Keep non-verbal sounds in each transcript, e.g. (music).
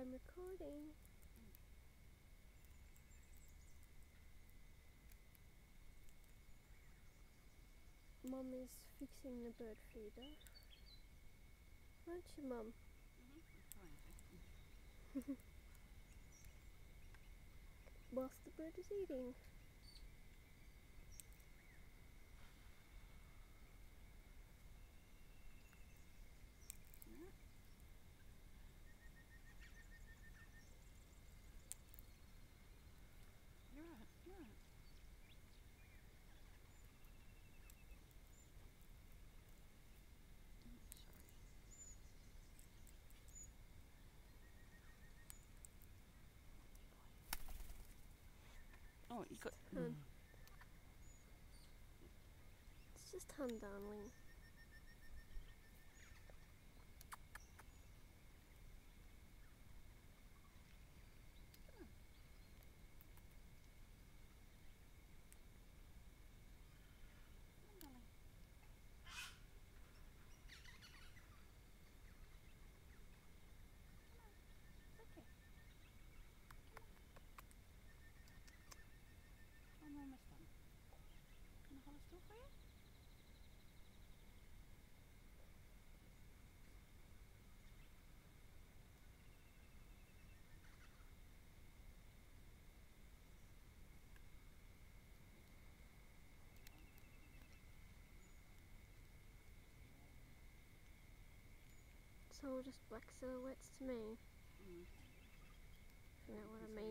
I'm recording. Mum is fixing the bird feeder. Aren't you, Mum? Mm-hmm. (laughs) (laughs) Whilst the bird is eating. Oh, you got. Hun. Mm. It's just hun, darling. Come on, darling. Come on, it's okay. Come on. I'm almost done. Can I hold it still for you? It's all just black silhouettes to me. Mm. You know what I mean.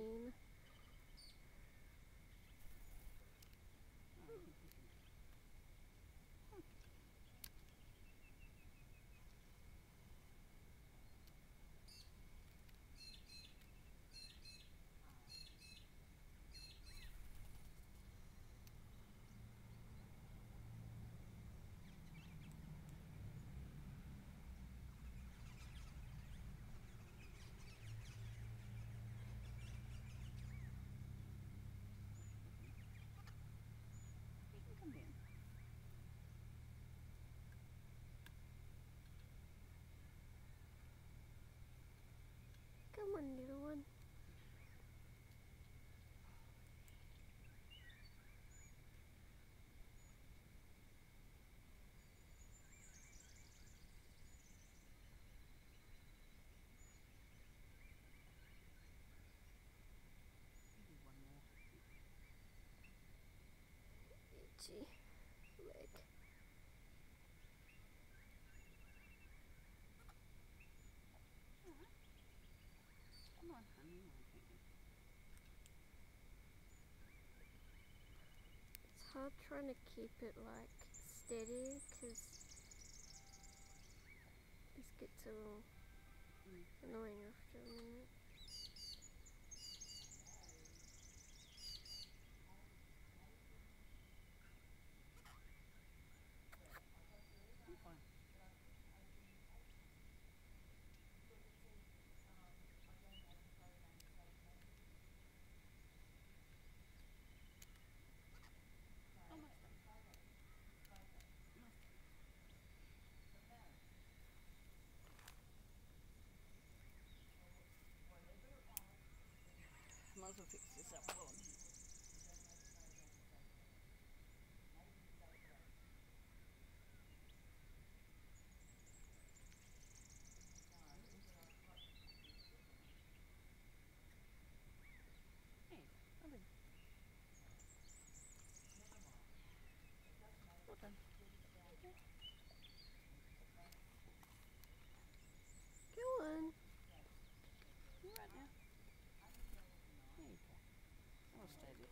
Itchy leg. Alright. Come on, honey. Come on, honey. It's hard trying to keep it like steady because this gets a little Mm. annoying after a minute. muzzle fix this up. Hold on. ಹೋಗ್ತಾ ಇದೆ